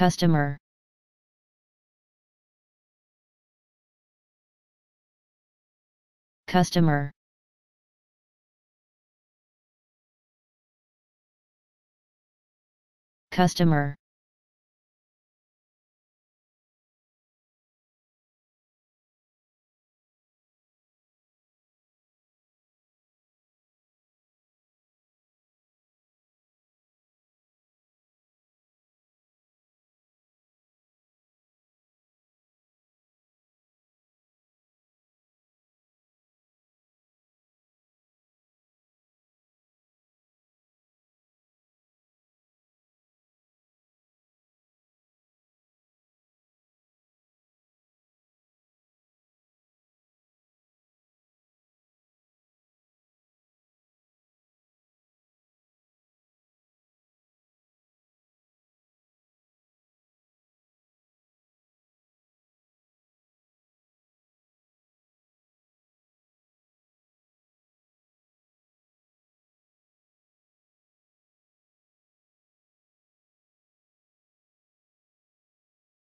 customer. Customer. Customer.